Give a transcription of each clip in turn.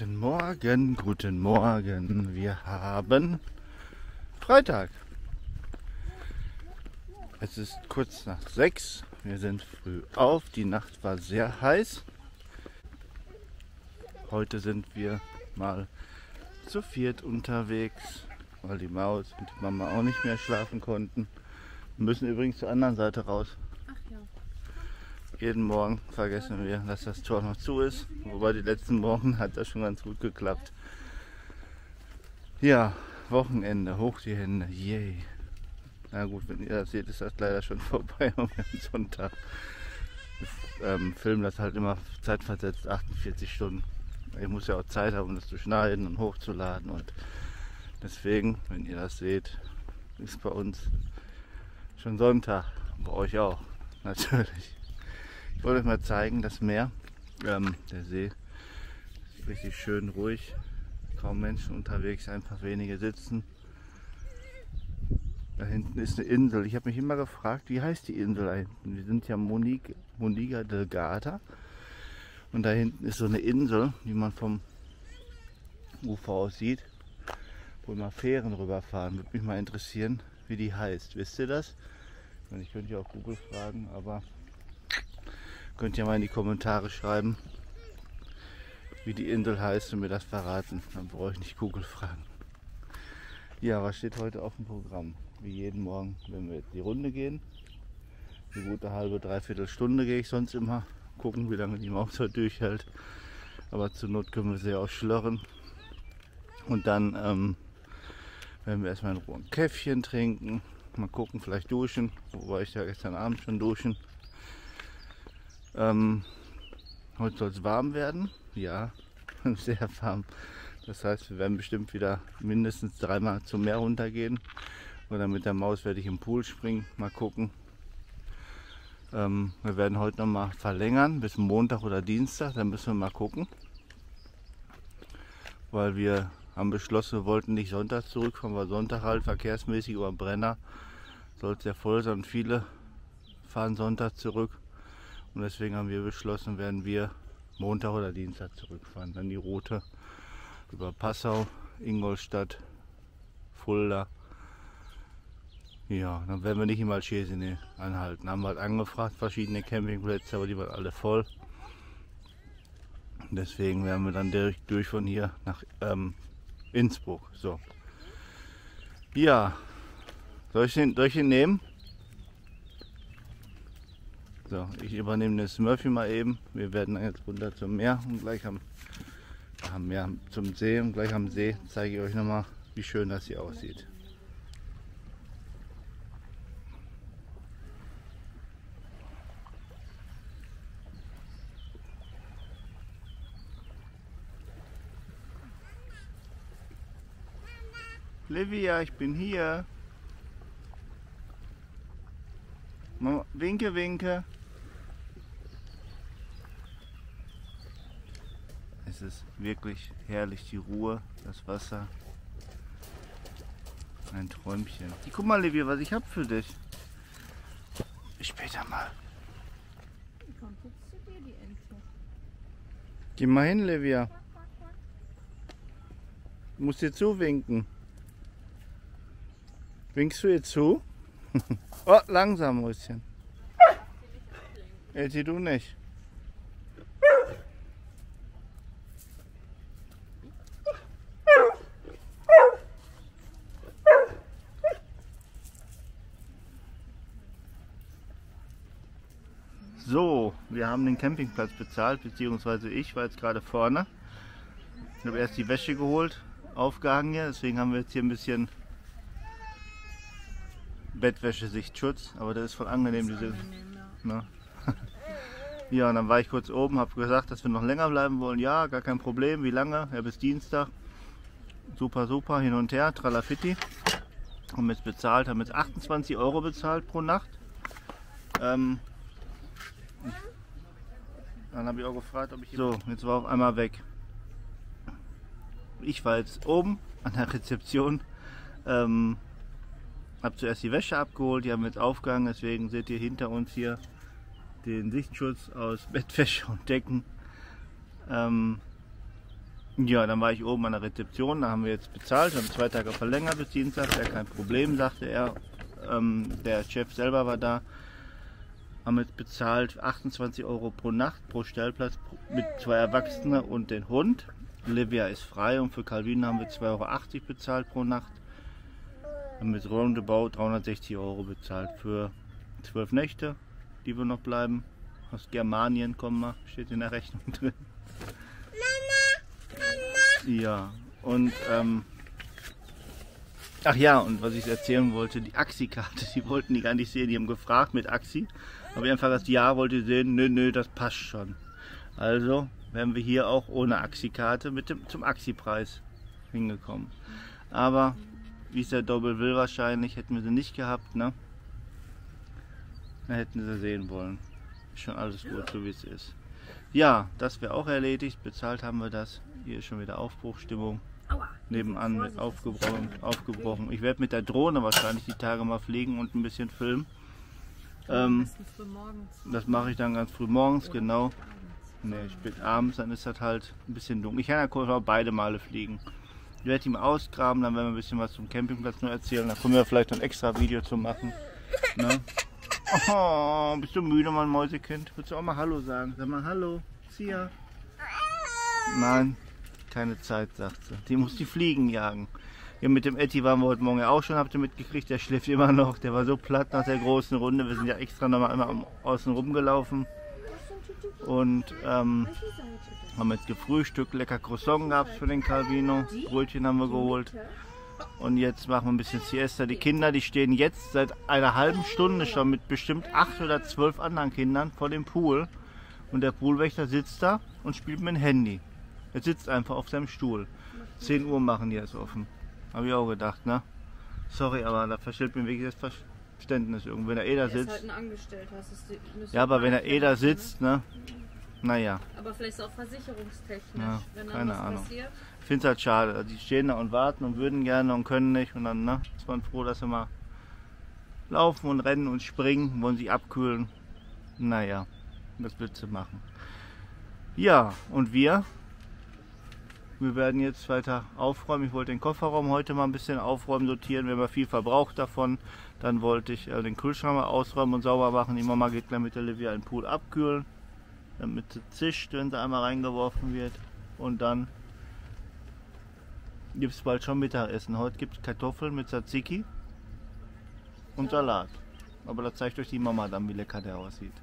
Guten Morgen, guten Morgen. Wir haben Freitag. Es ist kurz nach sechs. Wir sind früh auf. Die Nacht war sehr heiß. Heute sind wir mal zu viert unterwegs, weil die Maus und die Mama auch nicht mehr schlafen konnten. Wir müssen übrigens zur anderen Seite raus. Jeden Morgen vergessen wir, dass das Tor noch zu ist. Wobei die letzten Morgen hat das schon ganz gut geklappt. Ja, Wochenende, hoch die Hände, yay. Na gut, wenn ihr das seht, ist das leider schon vorbei am Sonntag. Ich ähm, filme das halt immer zeitversetzt 48 Stunden. Ich muss ja auch Zeit haben, das zu schneiden und hochzuladen und deswegen, wenn ihr das seht, ist bei uns schon Sonntag. Bei euch auch, natürlich. Ich wollte euch mal zeigen, das Meer, ähm, der See ist richtig schön ruhig. Kaum Menschen unterwegs, einfach wenige sitzen. Da hinten ist eine Insel. Ich habe mich immer gefragt, wie heißt die Insel da hinten? Wir sind ja Monique, Moniga del Garda. Und da hinten ist so eine Insel, die man vom Ufer aus sieht, wo immer Fähren rüberfahren. Würde mich mal interessieren, wie die heißt. Wisst ihr das? Ich könnte ja auch Google fragen, aber könnt ihr mal in die Kommentare schreiben, wie die Insel heißt und mir das verraten. Dann brauche ich nicht Google fragen. Ja, was steht heute auf dem Programm? Wie jeden Morgen, wenn wir die Runde gehen. Eine gute halbe, dreiviertel Stunde gehe ich sonst immer gucken, wie lange die Maus heute durchhält. Aber zur Not können wir sie auch schlörren. Und dann ähm, werden wir erstmal in Ruhe ein Käffchen trinken. Mal gucken, vielleicht duschen. Wobei ich ja gestern Abend schon duschen. Ähm, heute soll es warm werden. Ja, sehr warm. Das heißt, wir werden bestimmt wieder mindestens dreimal zum Meer runtergehen. Oder mit der Maus werde ich im Pool springen. Mal gucken. Ähm, wir werden heute noch mal verlängern bis Montag oder Dienstag. Dann müssen wir mal gucken. Weil wir haben beschlossen, wir wollten nicht Sonntag zurückfahren, weil Sonntag halt verkehrsmäßig über Brenner soll es ja voll sein. Viele fahren Sonntag zurück. Und deswegen haben wir beschlossen, werden wir Montag oder Dienstag zurückfahren. Dann die Route über Passau, Ingolstadt, Fulda. Ja, dann werden wir nicht in Malchesine anhalten. Haben wir halt angefragt, verschiedene Campingplätze, aber die waren alle voll. Deswegen werden wir dann direkt durch von hier nach ähm, Innsbruck. So. Ja, soll ich den, soll ich den nehmen? So, ich übernehme den Smurfy mal eben. Wir werden jetzt runter zum Meer und gleich am, am Meer zum See und gleich am See zeige ich euch nochmal, wie schön das hier aussieht. Livia, ich bin hier. Winke, winke. Es ist wirklich herrlich, die Ruhe, das Wasser. Ein Träumchen. Guck mal, Livia, was ich hab für dich. Später mal. Geh mal hin, Livia. Du musst dir zuwinken. Winkst du ihr zu? oh, langsam, Mäuschen. Elti, du nicht. So, wir haben den Campingplatz bezahlt, beziehungsweise ich war jetzt gerade vorne. Ich habe erst die Wäsche geholt, aufgehangen hier, deswegen haben wir jetzt hier ein bisschen Bettwäsche-Sichtschutz, aber das ist voll angenehm, diese. Angenehm, ja. Ne? ja, und dann war ich kurz oben, habe gesagt, dass wir noch länger bleiben wollen. Ja, gar kein Problem. Wie lange? Ja, bis Dienstag. Super, super, hin und her, tralafitti. Haben jetzt bezahlt, haben jetzt 28 Euro bezahlt pro Nacht. Ähm, dann habe ich auch gefragt, ob ich. So, jetzt war auf einmal weg. Ich war jetzt oben an der Rezeption. Ähm, habe zuerst die Wäsche abgeholt, die haben jetzt aufgehangen, deswegen seht ihr hinter uns hier den Sichtschutz aus Bettwäsche und Decken. Ähm, Ja, dann war ich oben an der Rezeption, da haben wir jetzt bezahlt, haben zwei Tage verlängert bis Dienstag, wäre kein Problem, sagte er. Ähm, der Chef selber war da, haben jetzt bezahlt 28 Euro pro Nacht, pro Stellplatz mit zwei Erwachsenen und den Hund. Olivia ist frei und für Calvin haben wir 2,80 Euro bezahlt pro Nacht. Haben mit roundabout 360 Euro bezahlt für zwölf Nächte, die wir noch bleiben. Aus Germanien kommen wir, steht in der Rechnung drin. Ja, und ähm, ach ja, und was ich erzählen wollte, die Axi-Karte, die wollten die gar nicht sehen, die haben gefragt mit Axi, aber einfach das Ja wollte sehen, nö, nö, das passt schon. Also wären wir hier auch ohne Axi-Karte mit dem zum Axi-Preis hingekommen. Aber wie es der Doppel will wahrscheinlich, hätten wir sie nicht gehabt, ne? Dann hätten sie sehen wollen. Ist schon alles gut, so wie es ist. Ja, das wäre auch erledigt. Bezahlt haben wir das. Hier ist schon wieder Aufbruchstimmung. Nebenan aufgebrochen. aufgebrochen. Ich werde mit der Drohne wahrscheinlich die Tage mal fliegen und ein bisschen filmen. Ähm, das mache ich dann ganz früh morgens, genau. Ne, spät abends, dann ist das halt ein bisschen dunkel. Ich kann ja kurz mal beide Male fliegen. Ich werde ihn ausgraben, dann werden wir ein bisschen was zum Campingplatz nur erzählen. Da können wir vielleicht ein extra Video zu machen. Ne? Oh, bist du müde, mein Mäusekind? Willst du auch mal Hallo sagen? Sag mal Hallo, Sia. Nein, keine Zeit, sagt sie. Die muss die Fliegen jagen. Ja, mit dem Etty waren wir heute Morgen auch schon, habt ihr mitgekriegt, der schläft immer noch. Der war so platt nach der großen Runde. Wir sind ja extra nochmal immer außen rumgelaufen. Und ähm, haben jetzt gefrühstückt, lecker Croissant gab es für den Calvino. Brötchen haben wir geholt. Und jetzt machen wir ein bisschen Siesta. Die Kinder, die stehen jetzt seit einer halben Stunde schon mit bestimmt acht oder zwölf anderen Kindern vor dem Pool. Und der Poolwächter sitzt da und spielt mit dem Handy. Er sitzt einfach auf seinem Stuhl. 10 Uhr machen die es offen. Habe ich auch gedacht, ne? Sorry, aber da verstellt mir wirklich das Verständnis irgendwie. Wenn er eh da sitzt. Halt ja, aber wenn er eh da sitzt, ne? Naja. Aber vielleicht auch versicherungstechnisch, ja, wenn da keine was Ahnung. passiert. Ich finde es halt schade. Die stehen da und warten und würden gerne und können nicht. Und dann ne, ist man froh, dass sie mal laufen und rennen und springen, wollen sich abkühlen. Naja, das wird sie machen. Ja, und wir? Wir werden jetzt weiter aufräumen. Ich wollte den Kofferraum heute mal ein bisschen aufräumen, sortieren. Wir haben ja viel verbraucht davon. Dann wollte ich äh, den Kühlschrank mal ausräumen und sauber machen. Die Mama geht gleich mit der Livia in den Pool abkühlen damit sie zischt, wenn sie einmal reingeworfen wird. Und dann gibt es bald schon Mittagessen. Heute gibt es Kartoffeln mit Tzatziki und Salat. Aber da zeigt euch die Mama dann, wie lecker der aussieht.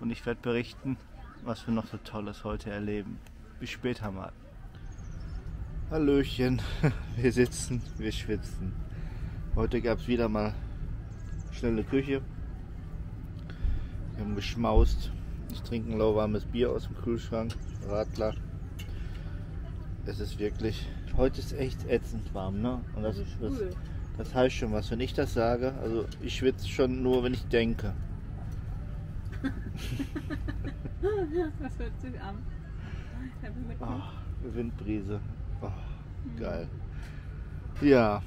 Und ich werde berichten, was wir noch so Tolles heute erleben. Bis später mal. Hallöchen, wir sitzen, wir schwitzen. Heute gab es wieder mal schnelle Küche. Wir haben geschmaust, ich trinke ein lauwarmes Bier aus dem Kühlschrank, Radler. Es ist wirklich, heute ist echt ätzend warm, ne? Und das, das, das heißt schon was, wenn ich das sage. Also ich schwitze schon nur, wenn ich denke. was hört sich an? Oh, Windbrise. Oh, geil. Ja.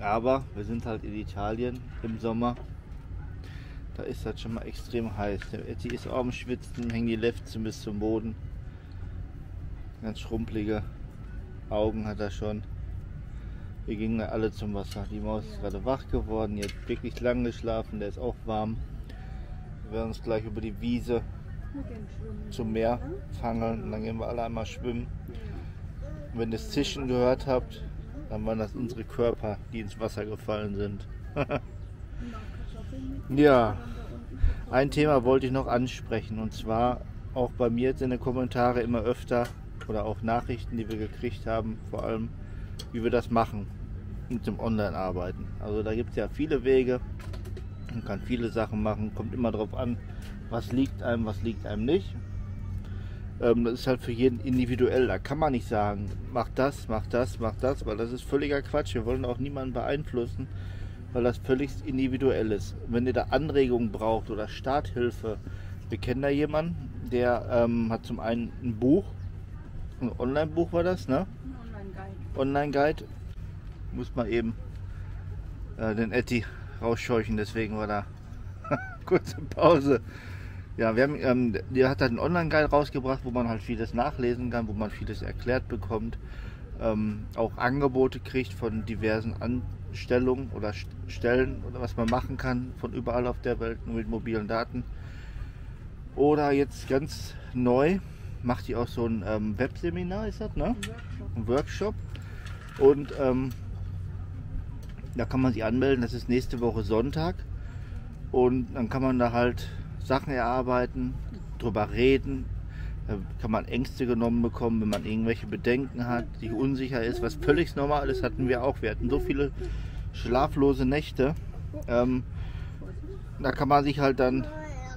Aber wir sind halt in Italien im Sommer da ist das schon mal extrem heiß. Der Etty ist auch am Schwitzen, hängen die Lefzen bis zum Boden. Ganz schrumpelige Augen hat er schon. Wir gingen alle zum Wasser. Die Maus ist gerade wach geworden, jetzt wirklich lang geschlafen, der ist auch warm. Wir werden uns gleich über die Wiese zum Meer fangen und dann gehen wir alle einmal schwimmen. Und wenn ihr das Zischen gehört habt, dann waren das unsere Körper, die ins Wasser gefallen sind. Ja, ein Thema wollte ich noch ansprechen und zwar auch bei mir jetzt in den Kommentaren immer öfter oder auch Nachrichten, die wir gekriegt haben, vor allem, wie wir das machen mit dem Online-Arbeiten. Also da gibt es ja viele Wege, man kann viele Sachen machen, kommt immer darauf an, was liegt einem, was liegt einem nicht. Ähm, das ist halt für jeden individuell. Da kann man nicht sagen, mach das, mach das, mach das, weil das ist völliger Quatsch. Wir wollen auch niemanden beeinflussen weil das völlig individuell ist. Wenn ihr da Anregungen braucht oder Starthilfe, wir kennen da jemanden, der ähm, hat zum einen ein Buch, ein Online-Buch war das, ne? Online-Guide. Online-Guide. Muss man eben äh, den Etty rausscheuchen, deswegen war da kurze Pause. Ja, wir haben, ähm, der hat halt einen Online-Guide rausgebracht, wo man halt vieles nachlesen kann, wo man vieles erklärt bekommt, ähm, auch Angebote kriegt von diversen Anstellungen oder St- Stellen oder was man machen kann von überall auf der Welt nur mit mobilen Daten. Oder jetzt ganz neu macht die auch so ein ähm, Webseminar, ist das, ne? Ein Workshop. Und ähm, da kann man sich anmelden, das ist nächste Woche Sonntag. Und dann kann man da halt Sachen erarbeiten, drüber reden. Da kann man Ängste genommen bekommen, wenn man irgendwelche Bedenken hat, sich unsicher ist, was völlig normal ist, hatten wir auch. Wir hatten so viele schlaflose Nächte. Ähm, da kann man sich halt dann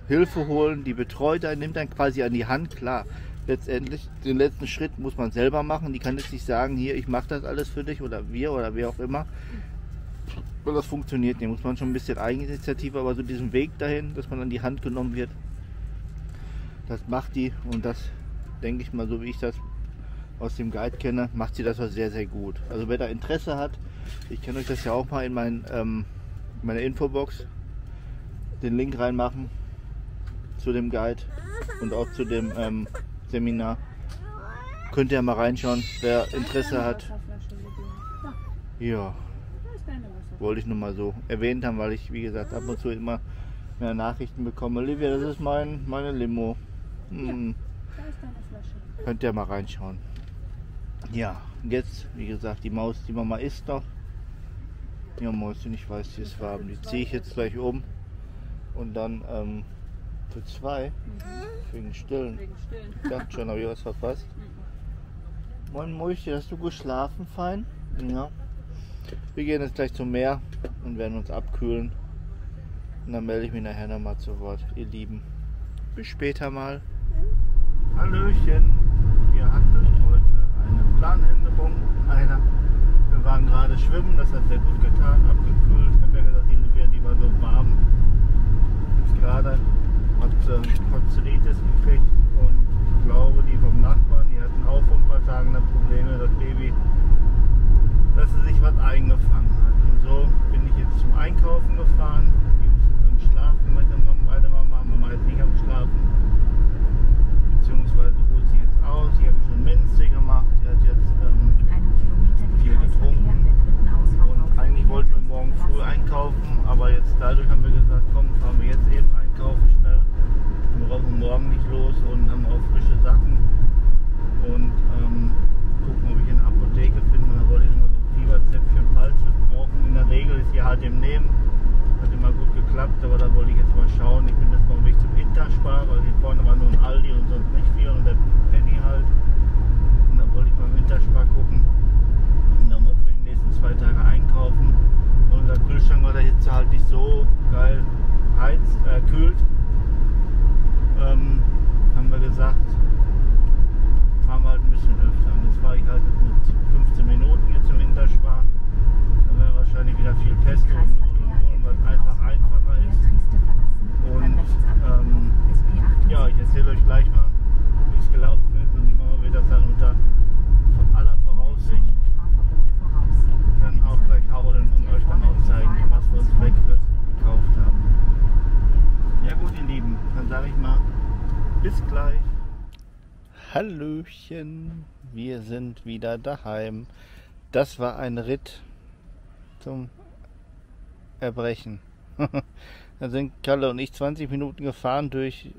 Hilfe holen, die betreut einen, nimmt einen quasi an die Hand. Klar, letztendlich den letzten Schritt muss man selber machen. Die kann jetzt nicht sagen, hier, ich mache das alles für dich oder wir oder wer auch immer. Weil das funktioniert nicht. Muss man schon ein bisschen Eigeninitiative, aber so diesen Weg dahin, dass man an die Hand genommen wird, das macht die und das denke ich mal, so wie ich das aus dem Guide kenne, macht sie das auch sehr, sehr gut. Also wer da Interesse hat, ich kann euch das ja auch mal in mein, ähm, meine Infobox den Link reinmachen zu dem Guide und auch zu dem ähm, Seminar. Könnt ihr mal reinschauen, wer Interesse hat. Ja, da ist deine Wasserflasche. Wollte ich nur mal so erwähnt haben, weil ich, wie gesagt, ab und zu immer mehr Nachrichten bekomme. Olivia, das ist mein, meine Limo. Hm, Da ist deine Flasche. könnt ihr mal reinschauen. Ja, jetzt, wie gesagt, die Maus, die Mama isst noch. Ja, Mäuschen, ich weiß, die ist warm. Die ziehe ich jetzt gleich um. Und dann ähm, für zwei, wegen Stillen. Wegen Stillen. Ich dachte schon, habe ich was verpasst. Moin Mäuschen, hast du geschlafen, fein? Ja. Wir gehen jetzt gleich zum Meer und werden uns abkühlen. Und dann melde ich mich nachher nochmal zu Wort, ihr Lieben. Bis später mal. Hallöchen. Wir hatten heute eine Planänderung. Leider. Wir waren gerade schwimmen, das hat sehr gut getan, abgekühlt. Ich habe ja gesagt, die Olivia, die war so warm. Jetzt gerade hat sie Tonsillitis gekriegt und ich glaube, die vom Nachbarn, die hatten auch vor ein paar Tagen da Probleme, das Baby, dass sie sich was eingefangen hat. Und so bin ich jetzt zum Einkaufen gefahren. Die musste dann schlafen mit der Mama, alte Mama. Mama ist nicht am Schlafen. Beziehungsweise ruht sie jetzt aus. Sie hat schon Minze gemacht. Die hat jetzt ähm, In einem Kilometer den Viel Kreisverkehr getrunken. an der dritten Ausfahrt und auf eigentlich wollten wir morgen früh verlassen. einkaufen, aber jetzt dadurch haben wir gesagt, komm, fahren wir jetzt eben einkaufen schnell. Wir brauchen morgen nicht los und haben auch frische Sachen und ähm, gucken, ob ich eine Apotheke finde. Da wollte ich immer so ein Fieberzäpfchen, falls wir es brauchen. In der Regel ist hier halt im Nehmen. Hat immer gut geklappt, aber da wollte ich jetzt mal schauen. Ich bin jetzt mal auf dem Weg zum Interspar, weil hier vorne war nur ein Aldi und sonst nicht viel und der Penny halt. Und da wollte ich mal im Interspar gucken und dann auch für die nächsten zwei Tage einkaufen. Und unser Kühlschrank war der Hitze halt nicht so geil heizt, äh, kühlt. Ähm, haben wir gesagt, fahren wir halt ein bisschen öfter. Und jetzt fahre ich halt jetzt nur 15 Minuten jetzt zum Interspar. Dann werden wir wahrscheinlich wieder viel Pesto und Nudeln holen, was einfach einfacher ist. Und ähm, ja, ich erzähle euch gleich mal, wie es gelaufen ist. Und die Mama wird das dann unter von aller Voraussicht dann auch gleich hauen und euch dann auch zeigen, was wir uns Leckeres gekauft haben. Ja gut, ihr Lieben, dann sage ich mal, bis gleich. Hallöchen, wir sind wieder daheim. Das war ein Ritt zum Erbrechen. da sind Kalle und ich 20 Minuten gefahren durch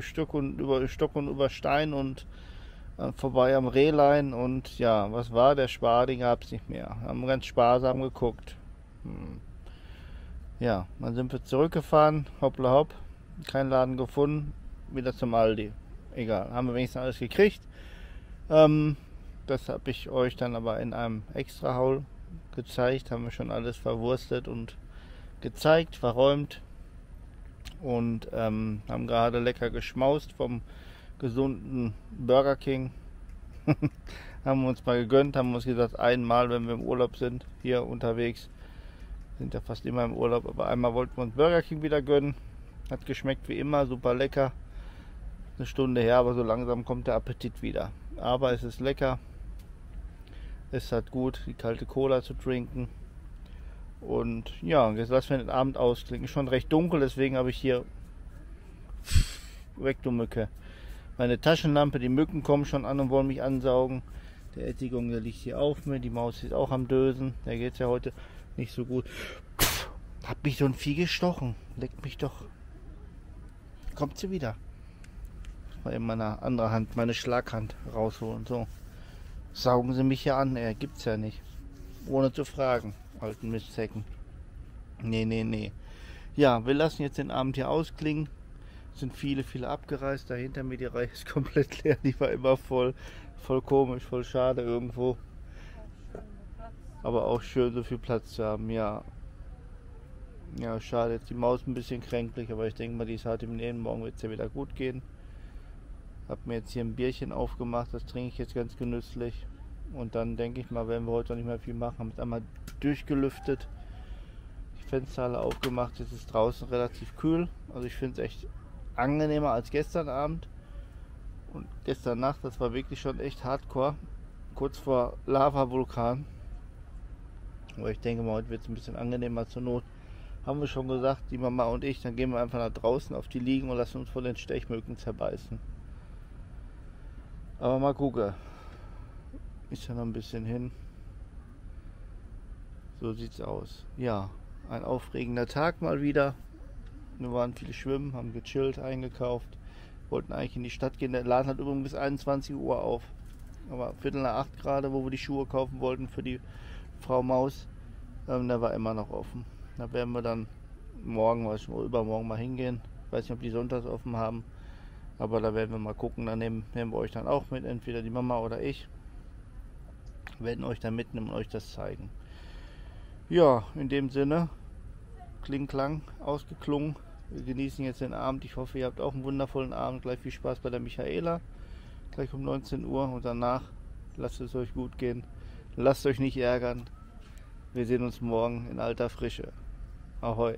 Stock und über Stock und über Stein und äh, vorbei am Rehlein und ja, was war der Spar, den gab es nicht mehr. Haben ganz sparsam geguckt. Hm. Ja, dann sind wir zurückgefahren, hoppla hopp, keinen Laden gefunden, wieder zum Aldi. Egal, haben wir wenigstens alles gekriegt. Ähm, das habe ich euch dann aber in einem extra Haul gezeigt, haben wir schon alles verwurstet und gezeigt, verräumt und ähm, haben gerade lecker geschmaust vom gesunden Burger King. haben wir uns mal gegönnt, haben uns gesagt, einmal, wenn wir im Urlaub sind, hier unterwegs, sind ja fast immer im Urlaub, aber einmal wollten wir uns Burger King wieder gönnen. Hat geschmeckt wie immer, super lecker. Eine Stunde her, aber so langsam kommt der Appetit wieder. Aber es ist lecker. Es hat gut, die kalte Cola zu trinken. Und ja, jetzt lassen wir den Abend ausklingen. Schon recht dunkel, deswegen habe ich hier weg du Mücke. Meine Taschenlampe, die Mücken kommen schon an und wollen mich ansaugen. Der Ettigung, der liegt hier auf mir. Die Maus ist auch am Dösen. Der geht ja heute nicht so gut. Pff, hat mich so ein Vieh gestochen. Leckt mich doch. Kommt sie wieder. Mal in meiner anderen Hand, meine Schlaghand rausholen. So. Saugen sie mich hier an. Er gibt's ja nicht. Ohne zu fragen. Alten Mistsäcken. Nee, nee, nee. Ja, wir lassen jetzt den Abend hier ausklingen sind viele, viele abgereist. Dahinter mir die Reihe ist komplett leer. Die war immer voll. Voll komisch, voll schade irgendwo. Aber auch schön, so viel Platz zu haben. Ja. Ja, schade. Jetzt die Maus ein bisschen kränklich, aber ich denke mal, die ist hart im Nähen. Morgen wird es ja wieder gut gehen. Hab mir jetzt hier ein Bierchen aufgemacht. Das trinke ich jetzt ganz genüsslich. Und dann denke ich mal, werden wir heute noch nicht mehr viel machen. Haben es einmal durchgelüftet. Die Fenster alle aufgemacht. Jetzt ist draußen relativ kühl. Also ich finde es echt angenehmer als gestern Abend. Und gestern Nacht, das war wirklich schon echt hardcore. Kurz vor Lava-Vulkan. Aber ich denke mal, heute wird es ein bisschen angenehmer zur Not. Haben wir schon gesagt, die Mama und ich, dann gehen wir einfach nach draußen auf die Liegen und lassen uns von den Stechmücken zerbeißen. Aber mal gucken. Ist ja noch ein bisschen hin. So sieht's aus. Ja, ein aufregender Tag mal wieder. Wir waren viele schwimmen, haben gechillt, eingekauft, wollten eigentlich in die Stadt gehen. Der Laden hat übrigens bis 21 Uhr auf. Aber Viertel nach acht gerade, wo wir die Schuhe kaufen wollten für die Frau Maus, ähm, der war immer noch offen. Da werden wir dann morgen, weiß ich, übermorgen mal hingehen. Ich weiß nicht, ob die sonntags offen haben. Aber da werden wir mal gucken. Da nehmen, nehmen wir euch dann auch mit, entweder die Mama oder ich. Wir werden euch dann mitnehmen und euch das zeigen. Ja, in dem Sinne, Kling Klang, ausgeklungen. Wir genießen jetzt den Abend. Ich hoffe, ihr habt auch einen wundervollen Abend. Gleich viel Spaß bei der Michaela. Gleich um 19 Uhr und danach lasst es euch gut gehen. Lasst euch nicht ärgern. Wir sehen uns morgen in alter Frische. Ahoi.